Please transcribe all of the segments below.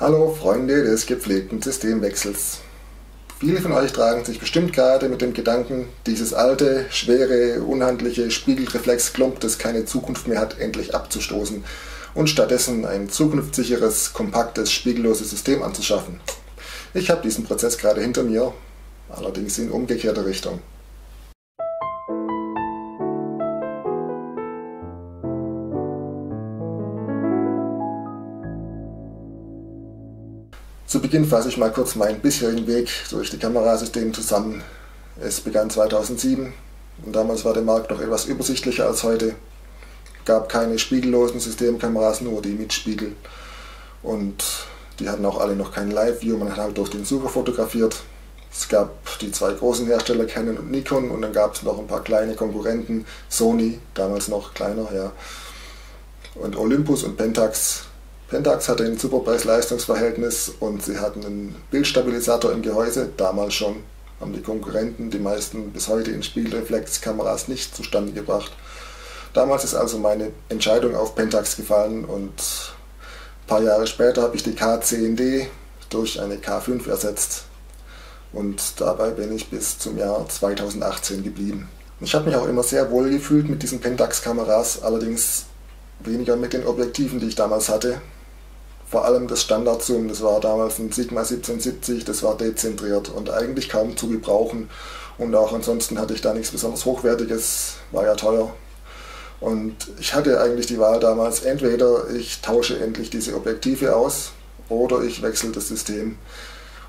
Hallo Freunde des gepflegten Systemwechsels. Viele von euch tragen sich bestimmt gerade mit dem Gedanken, dieses alte, schwere, unhandliche Spiegelreflexklump, das keine Zukunft mehr hat, endlich abzustoßen und stattdessen ein zukunftssicheres, kompaktes, spiegelloses System anzuschaffen. Ich habe diesen Prozess gerade hinter mir, allerdings in umgekehrter Richtung. Zu Beginn fasse ich mal kurz meinen bisherigen Weg durch die Kamerasysteme zusammen. Es begann 2007 und damals war der Markt noch etwas übersichtlicher als heute. Gab keine spiegellosen Systemkameras, nur die mit Spiegel. Und die hatten auch alle noch kein Live-View, man hat halt durch den Sucher fotografiert. Es gab die zwei großen Hersteller Canon und Nikon und dann gab es noch ein paar kleine Konkurrenten, Sony, damals noch kleiner, ja. Und Olympus und Pentax, Pentax hatte ein super Preis-Leistungs-Verhältnis und sie hatten einen Bildstabilisator im Gehäuse, damals schon. Haben die Konkurrenten die meisten bis heute in Spiegelreflexkameras nicht zustande gebracht. Damals ist also meine Entscheidung auf Pentax gefallen und ein paar Jahre später habe ich die K10D durch eine K5 ersetzt. Und dabei bin ich bis zum Jahr 2018 geblieben. Ich habe mich auch immer sehr wohl gefühlt mit diesen Pentax-Kameras, allerdings weniger mit den Objektiven, die ich damals hatte vor allem das Standardzoom, das war damals ein Sigma 1770, das war dezentriert und eigentlich kaum zu gebrauchen. Und auch ansonsten hatte ich da nichts besonders Hochwertiges, war ja teuer. Und ich hatte eigentlich die Wahl damals, entweder ich tausche endlich diese Objektive aus oder ich wechsle das System.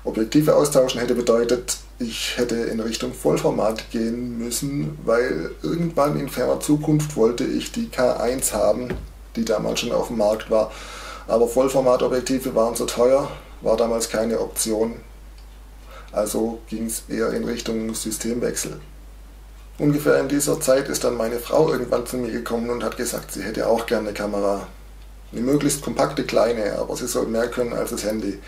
Objektive austauschen hätte bedeutet, ich hätte in Richtung Vollformat gehen müssen, weil irgendwann in ferner Zukunft wollte ich die K1 haben, die damals schon auf dem Markt war. Aber Vollformatobjektive waren zu teuer, war damals keine Option. Also ging es eher in Richtung Systemwechsel. Ungefähr in dieser Zeit ist dann meine Frau irgendwann zu mir gekommen und hat gesagt, sie hätte auch gerne eine Kamera. Eine möglichst kompakte kleine, aber sie soll mehr können als das Handy.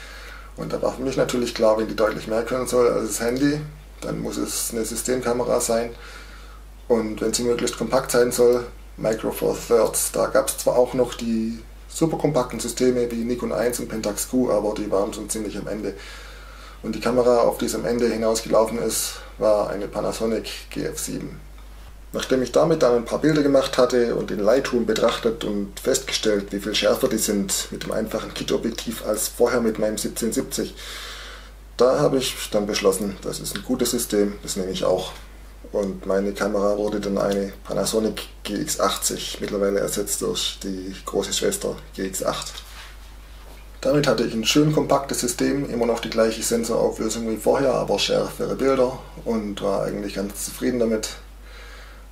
Und da war für mich natürlich klar, wenn die deutlich mehr können soll als das Handy, dann muss es eine Systemkamera sein. Und wenn sie möglichst kompakt sein soll, Micro Four Thirds, da gab es zwar auch noch die super kompakten Systeme wie Nikon 1 und Pentax Q, aber die waren schon ziemlich am Ende. Und die Kamera, auf die es am Ende hinausgelaufen ist, war eine Panasonic GF7. Nachdem ich damit dann ein paar Bilder gemacht hatte und in Lightroom betrachtet und festgestellt, wie viel schärfer die sind mit dem einfachen Kit-Objektiv als vorher mit meinem 1770, da habe ich dann beschlossen, das ist ein gutes System, das nehme ich auch. Und meine Kamera wurde dann eine Panasonic GX80, mittlerweile ersetzt durch die große Schwester GX8. Damit hatte ich ein schön kompaktes System, immer noch die gleiche Sensorauflösung wie vorher, aber schärfere Bilder und war eigentlich ganz zufrieden damit.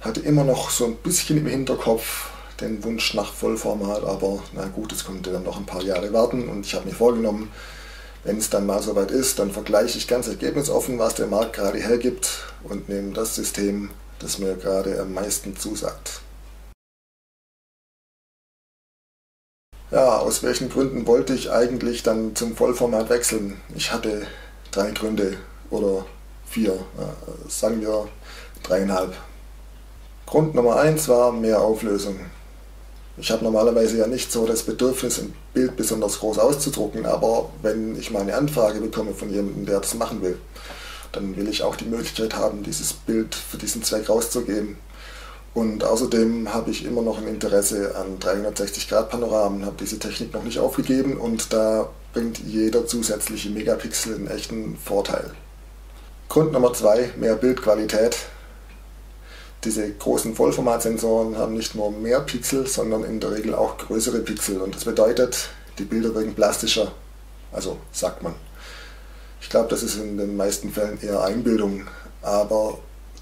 Hatte immer noch so ein bisschen im Hinterkopf den Wunsch nach Vollformat, aber na gut, es konnte dann noch ein paar Jahre warten und ich habe mir vorgenommen, wenn es dann mal soweit ist, dann vergleiche ich ganz ergebnisoffen, was der Markt gerade hergibt und nehme das System, das mir gerade am meisten zusagt. Ja, aus welchen Gründen wollte ich eigentlich dann zum Vollformat wechseln? Ich hatte drei Gründe oder vier, sagen wir dreieinhalb. Grund Nummer eins war mehr Auflösung. Ich habe normalerweise ja nicht so das Bedürfnis, ein Bild besonders groß auszudrucken, aber wenn ich mal eine Anfrage bekomme von jemandem, der das machen will, dann will ich auch die Möglichkeit haben, dieses Bild für diesen Zweck rauszugeben. Und außerdem habe ich immer noch ein Interesse an 360-Grad-Panoramen, habe diese Technik noch nicht aufgegeben und da bringt jeder zusätzliche Megapixel einen echten Vorteil. Grund Nummer zwei, mehr Bildqualität. Diese großen Vollformatsensoren haben nicht nur mehr Pixel, sondern in der Regel auch größere Pixel. Und das bedeutet, die Bilder wirken plastischer. Also sagt man. Ich glaube, das ist in den meisten Fällen eher Einbildung. Aber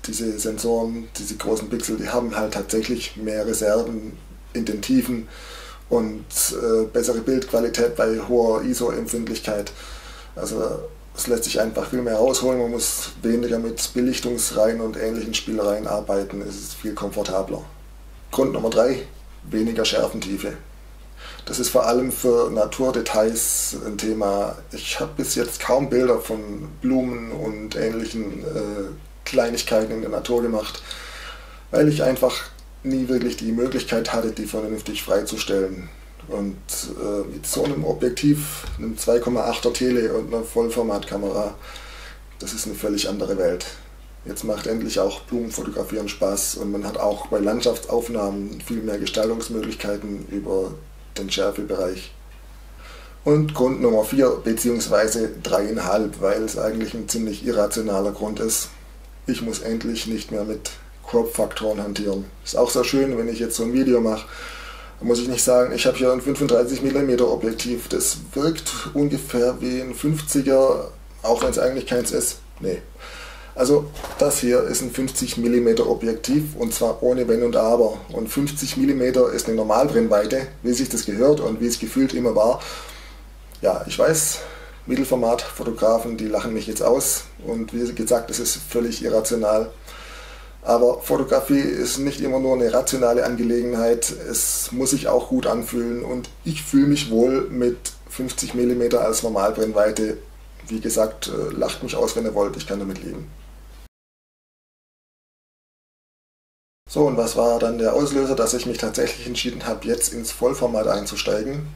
diese Sensoren, diese großen Pixel, die haben halt tatsächlich mehr Reserven in den Tiefen und äh, bessere Bildqualität bei hoher ISO-Empfindlichkeit. Also es lässt sich einfach viel mehr rausholen, man muss weniger mit Belichtungsreihen und ähnlichen Spielereien arbeiten, es ist viel komfortabler. Grund Nummer drei: weniger Schärfentiefe. Das ist vor allem für Naturdetails ein Thema. Ich habe bis jetzt kaum Bilder von Blumen und ähnlichen äh, Kleinigkeiten in der Natur gemacht, weil ich einfach nie wirklich die Möglichkeit hatte, die vernünftig freizustellen. Und äh, mit so einem Objektiv, einem 2,8er Tele und einer Vollformatkamera, das ist eine völlig andere Welt. Jetzt macht endlich auch Blumenfotografieren Spaß und man hat auch bei Landschaftsaufnahmen viel mehr Gestaltungsmöglichkeiten über den Schärfebereich. Und Grund Nummer 4 bzw. 3,5, weil es eigentlich ein ziemlich irrationaler Grund ist. Ich muss endlich nicht mehr mit Crop-Faktoren hantieren. Ist auch sehr schön, wenn ich jetzt so ein Video mache. Da muss ich nicht sagen, ich habe hier ein 35mm Objektiv. Das wirkt ungefähr wie ein 50er, auch wenn es eigentlich keins ist. Nee, also das hier ist ein 50 mm Objektiv und zwar ohne Wenn und Aber. Und 50 mm ist eine Normalbrennweite, wie sich das gehört und wie es gefühlt immer war. Ja, ich weiß, Mittelformat-Fotografen, die lachen mich jetzt aus und wie gesagt, das ist völlig irrational. Aber Fotografie ist nicht immer nur eine rationale Angelegenheit, es muss sich auch gut anfühlen und ich fühle mich wohl mit 50 mm als Normalbrennweite. Wie gesagt, äh, lacht mich aus, wenn ihr wollt, ich kann damit leben. So, und was war dann der Auslöser, dass ich mich tatsächlich entschieden habe, jetzt ins Vollformat einzusteigen?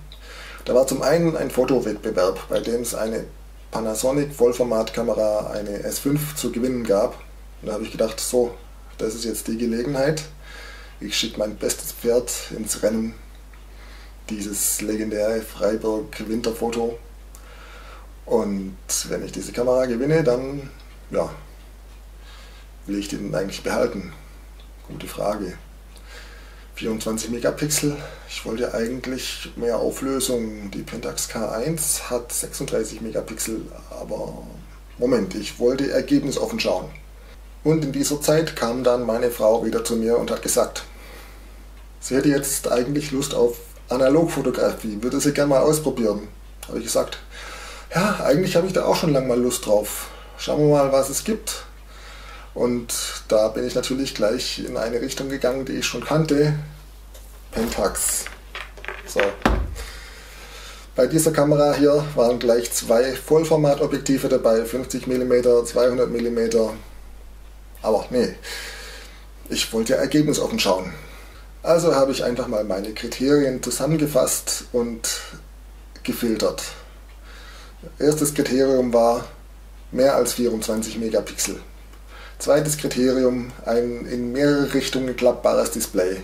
Da war zum einen ein Fotowettbewerb, bei dem es eine Panasonic Vollformatkamera, eine S5 zu gewinnen gab. Und da habe ich gedacht, so, das ist jetzt die Gelegenheit. Ich schicke mein bestes Pferd ins Rennen. Dieses legendäre Freiburg Winterfoto. Und wenn ich diese Kamera gewinne, dann ja, will ich den eigentlich behalten. Gute Frage. 24 Megapixel. Ich wollte eigentlich mehr Auflösung. Die Pentax K1 hat 36 Megapixel, aber Moment, ich wollte ergebnisoffen schauen. Und in dieser Zeit kam dann meine Frau wieder zu mir und hat gesagt, sie hätte jetzt eigentlich Lust auf Analogfotografie, würde sie gerne mal ausprobieren. Habe ich gesagt, ja, eigentlich habe ich da auch schon lange mal Lust drauf. Schauen wir mal, was es gibt. Und da bin ich natürlich gleich in eine Richtung gegangen, die ich schon kannte. Pentax. So. Bei dieser Kamera hier waren gleich zwei Vollformatobjektive dabei, 50 mm, 200 mm. Aber nee, ich wollte ja ergebnisoffen schauen. Also habe ich einfach mal meine Kriterien zusammengefasst und gefiltert. Erstes Kriterium war mehr als 24 Megapixel. Zweites Kriterium, ein in mehrere Richtungen klappbares Display.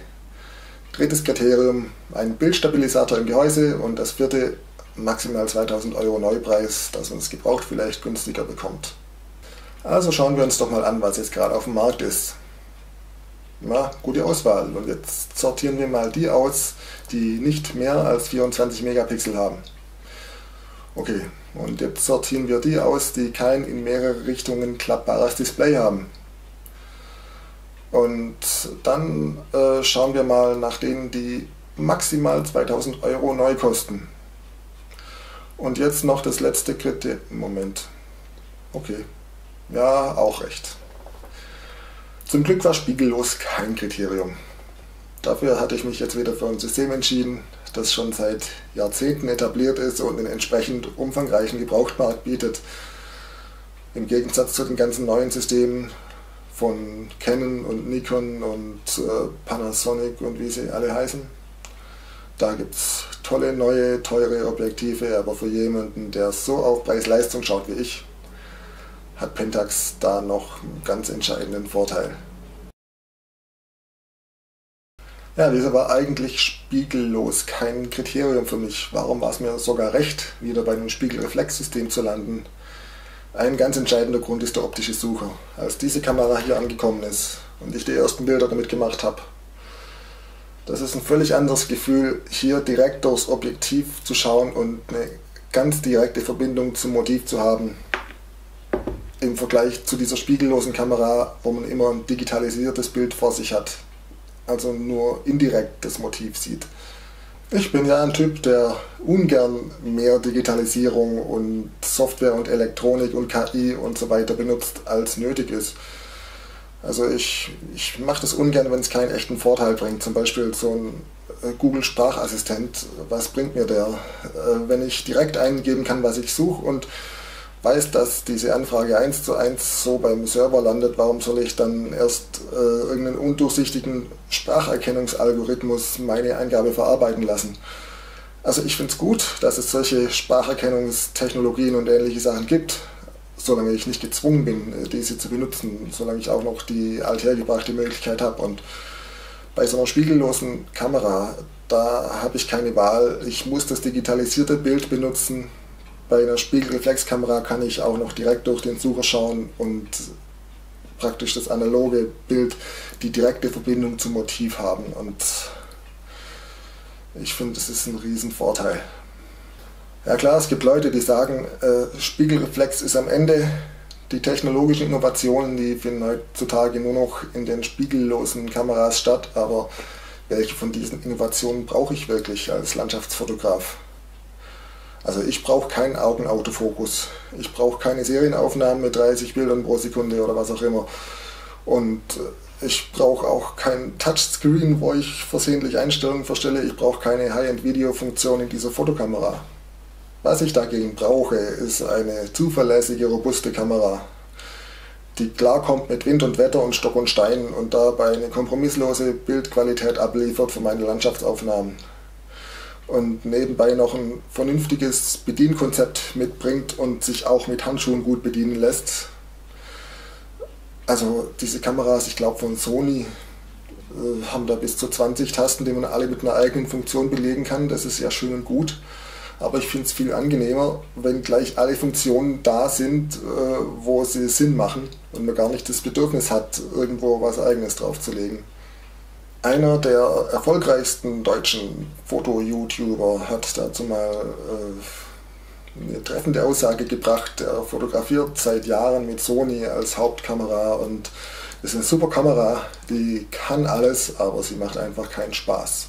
Drittes Kriterium, ein Bildstabilisator im Gehäuse und das vierte, maximal 2000 Euro Neupreis, dass man es gebraucht vielleicht günstiger bekommt. Also schauen wir uns doch mal an, was jetzt gerade auf dem Markt ist. Na, gute Auswahl. Und jetzt sortieren wir mal die aus, die nicht mehr als 24 Megapixel haben. Okay, und jetzt sortieren wir die aus, die kein in mehrere Richtungen klappbares Display haben. Und dann äh, schauen wir mal nach denen, die maximal 2000 Euro neu kosten. Und jetzt noch das letzte Kriterium. Moment. Okay. Ja, auch recht. Zum Glück war spiegellos kein Kriterium. Dafür hatte ich mich jetzt wieder für ein System entschieden, das schon seit Jahrzehnten etabliert ist und einen entsprechend umfangreichen Gebrauchtmarkt bietet. Im Gegensatz zu den ganzen neuen Systemen von Canon und Nikon und äh, Panasonic und wie sie alle heißen. Da gibt es tolle, neue, teure Objektive, aber für jemanden, der so auf Preis-Leistung schaut wie ich, hat Pentax da noch einen ganz entscheidenden Vorteil. Ja, dieser war eigentlich spiegellos, kein Kriterium für mich. Warum war es mir sogar recht, wieder bei einem Spiegelreflexsystem zu landen? Ein ganz entscheidender Grund ist der optische Sucher. Als diese Kamera hier angekommen ist und ich die ersten Bilder damit gemacht habe, das ist ein völlig anderes Gefühl, hier direkt durchs Objektiv zu schauen und eine ganz direkte Verbindung zum Motiv zu haben. Im Vergleich zu dieser spiegellosen Kamera, wo man immer ein digitalisiertes Bild vor sich hat also nur indirekt das Motiv sieht. Ich bin ja ein Typ, der ungern mehr Digitalisierung und Software und Elektronik und KI und so weiter benutzt, als nötig ist. Also ich, ich mache das ungern, wenn es keinen echten Vorteil bringt. Zum Beispiel so ein äh, Google Sprachassistent, was bringt mir der? Äh, wenn ich direkt eingeben kann, was ich suche und weiß, dass diese Anfrage eins zu eins so beim Server landet, warum soll ich dann erst äh, irgendeinen undurchsichtigen Spracherkennungsalgorithmus meine Eingabe verarbeiten lassen? Also ich finde es gut, dass es solche Spracherkennungstechnologien und ähnliche Sachen gibt, solange ich nicht gezwungen bin, äh, diese zu benutzen, solange ich auch noch die althergebrachte Möglichkeit habe. Und bei so einer spiegellosen Kamera, da habe ich keine Wahl. Ich muss das digitalisierte Bild benutzen. Bei einer Spiegelreflexkamera kann ich auch noch direkt durch den Sucher schauen und praktisch das analoge Bild die direkte Verbindung zum Motiv haben. Und ich finde, das ist ein Riesenvorteil. Ja klar, es gibt Leute, die sagen, äh, Spiegelreflex ist am Ende. Die technologischen Innovationen, die finden heutzutage nur noch in den spiegellosen Kameras statt, aber welche von diesen Innovationen brauche ich wirklich als Landschaftsfotograf? Also ich brauche keinen Augenautofokus. Ich brauche keine Serienaufnahmen mit 30 Bildern pro Sekunde oder was auch immer. Und äh, ich brauche auch kein Touchscreen, wo ich versehentlich Einstellungen verstelle. Ich brauche keine High-End-Video-Funktion in dieser Fotokamera. Was ich dagegen brauche, ist eine zuverlässige, robuste Kamera, die klarkommt mit Wind und Wetter und Stock und Stein und dabei eine kompromisslose Bildqualität abliefert für meine Landschaftsaufnahmen. Und nebenbei noch ein vernünftiges Bedienkonzept mitbringt und sich auch mit Handschuhen gut bedienen lässt. Also diese Kameras, ich glaube von Sony, äh, haben da bis zu 20 Tasten, die man alle mit einer eigenen Funktion belegen kann. Das ist ja schön und gut. Aber ich finde es viel angenehmer, wenn gleich alle Funktionen da sind, äh, wo sie Sinn machen und man gar nicht das Bedürfnis hat, irgendwo was Eigenes draufzulegen. Einer der erfolgreichsten deutschen Foto-YouTuber hat dazu mal äh, eine treffende Aussage gebracht. Er fotografiert seit Jahren mit Sony als Hauptkamera und ist eine super Kamera, die kann alles, aber sie macht einfach keinen Spaß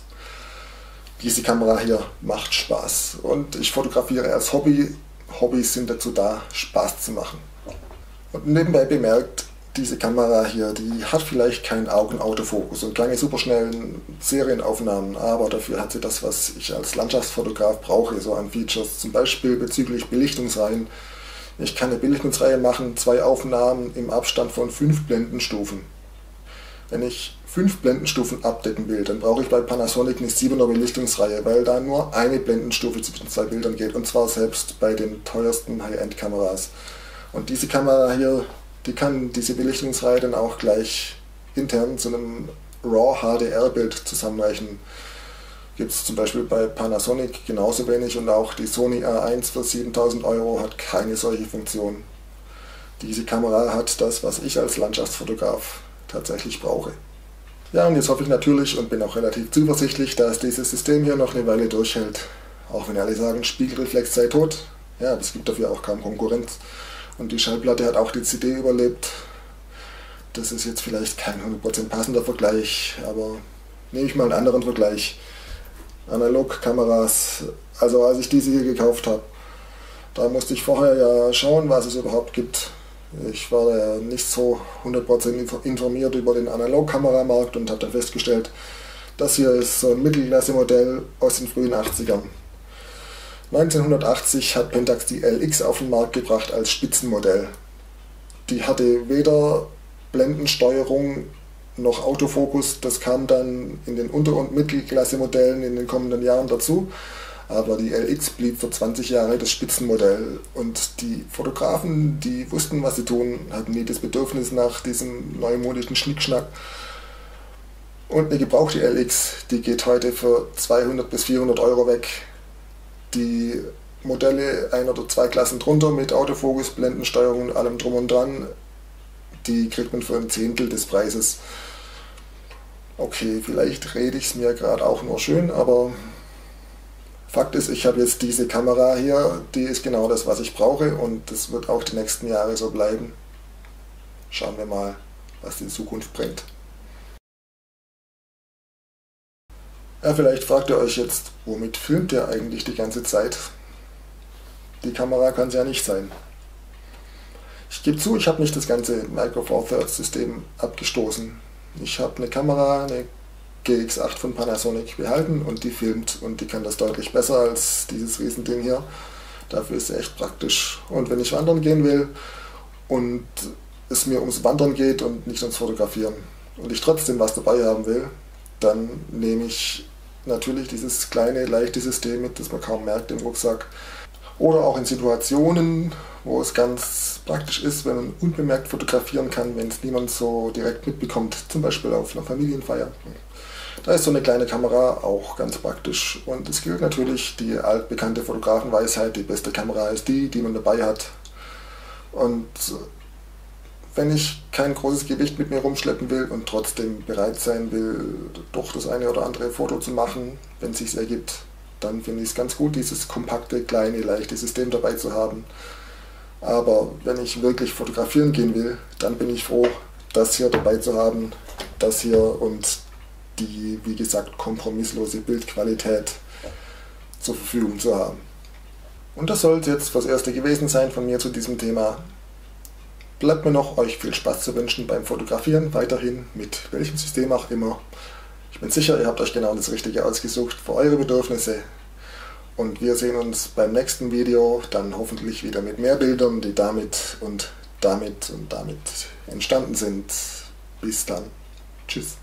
diese Kamera hier macht Spaß und ich fotografiere als Hobby. Hobbys sind dazu da, Spaß zu machen. Und nebenbei bemerkt, diese Kamera hier, die hat vielleicht keinen Augenautofokus und kleine superschnellen Serienaufnahmen, aber dafür hat sie das, was ich als Landschaftsfotograf brauche, so an Features. Zum Beispiel bezüglich Belichtungsreihen. Ich kann eine Belichtungsreihe machen, zwei Aufnahmen im Abstand von fünf Blendenstufen. Wenn ich fünf Blendenstufen abdecken will, dann brauche ich bei Panasonic eine 7er Belichtungsreihe, weil da nur eine Blendenstufe zwischen zwei Bildern geht und zwar selbst bei den teuersten High-End-Kameras. Und diese Kamera hier, die kann diese Belichtungsreihe dann auch gleich intern zu einem RAW HDR-Bild zusammenreichen. Gibt es zum Beispiel bei Panasonic genauso wenig und auch die Sony A1 für 7000 Euro hat keine solche Funktion. Diese Kamera hat das, was ich als Landschaftsfotograf tatsächlich brauche. Ja, und jetzt hoffe ich natürlich und bin auch relativ zuversichtlich, dass dieses System hier noch eine Weile durchhält. Auch wenn alle sagen, Spiegelreflex sei tot. Ja, es gibt dafür auch kaum Konkurrenz. Und die Schallplatte hat auch die CD überlebt. Das ist jetzt vielleicht kein 100% passender Vergleich, aber nehme ich mal einen anderen Vergleich. Analogkameras, also als ich diese hier gekauft habe, da musste ich vorher ja schauen, was es überhaupt gibt. Ich war da nicht so 100% informiert über den Analogkameramarkt und habe dann festgestellt, das hier ist so ein Mittelklasse-Modell aus den frühen 80ern. 1980 hat Pentax die LX auf den Markt gebracht als Spitzenmodell. Die hatte weder Blendensteuerung noch Autofokus, das kam dann in den Unter- und Mittelklasse-Modellen in den kommenden Jahren dazu. Aber die LX blieb für 20 Jahre das Spitzenmodell und die Fotografen, die wussten, was sie tun, hatten nie das Bedürfnis nach diesem neumodischen Schnickschnack. Und eine gebrauchte LX, die geht heute für 200 bis 400 Euro weg. Die Modelle ein oder zwei Klassen drunter mit Autofokus, Blendensteuerung und allem drum und dran, die kriegt man für ein Zehntel des Preises. Okay, vielleicht rede ich es mir gerade auch nur schön, aber Fakt ist, ich habe jetzt diese Kamera hier, die ist genau das, was ich brauche und das wird auch die nächsten Jahre so bleiben. Schauen wir mal, was die Zukunft bringt. Ja, vielleicht fragt ihr euch jetzt, womit filmt ihr eigentlich die ganze Zeit? Die Kamera kann es ja nicht sein. Ich gebe zu, ich habe nicht das ganze Micro Four Thirds System abgestoßen. Ich habe eine Kamera, eine GX8 von Panasonic behalten und die filmt und die kann das deutlich besser als dieses Riesending hier. Dafür ist sie echt praktisch. Und wenn ich wandern gehen will und es mir ums Wandern geht und nicht ums Fotografieren und ich trotzdem was dabei haben will, dann nehme ich natürlich dieses kleine, leichte System mit, das man kaum merkt im Rucksack. Oder auch in Situationen, wo es ganz praktisch ist, wenn man unbemerkt fotografieren kann, wenn es niemand so direkt mitbekommt, zum Beispiel auf einer Familienfeier. Da ist so eine kleine Kamera auch ganz praktisch. Und es gilt natürlich die altbekannte Fotografenweisheit, die beste Kamera ist die, die man dabei hat. Und wenn ich kein großes Gewicht mit mir rumschleppen will und trotzdem bereit sein will, doch das eine oder andere Foto zu machen, wenn es sich ergibt, dann finde ich es ganz gut, dieses kompakte, kleine, leichte System dabei zu haben. Aber wenn ich wirklich fotografieren gehen will, dann bin ich froh, das hier dabei zu haben, das hier und die, wie gesagt, kompromisslose Bildqualität zur Verfügung zu haben. Und das soll es jetzt fürs Erste gewesen sein von mir zu diesem Thema. Bleibt mir noch, euch viel Spaß zu wünschen beim Fotografieren, weiterhin mit welchem System auch immer. Ich bin sicher, ihr habt euch genau das Richtige ausgesucht für eure Bedürfnisse. Und wir sehen uns beim nächsten Video dann hoffentlich wieder mit mehr Bildern, die damit und damit und damit entstanden sind. Bis dann. Tschüss.